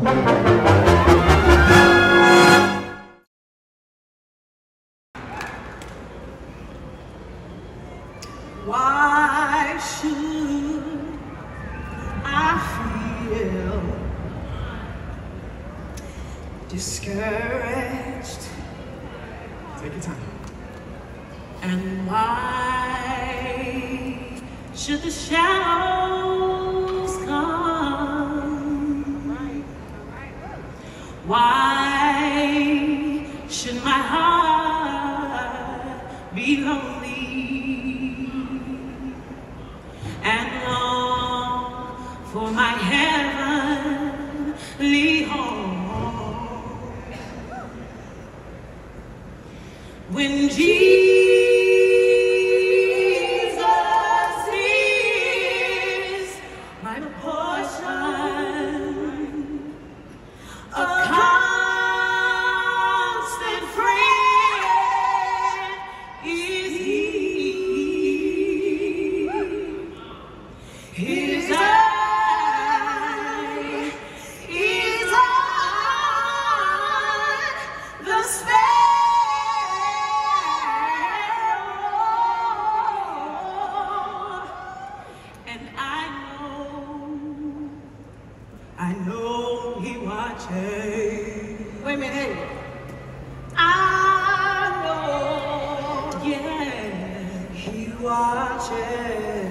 Why should I feel discouraged? Take your time. And why should the shadows Why should my heart be lonely and long for my heavenly home? When Jesus he watches. Wait a minute, hey. I know, yeah, he watches.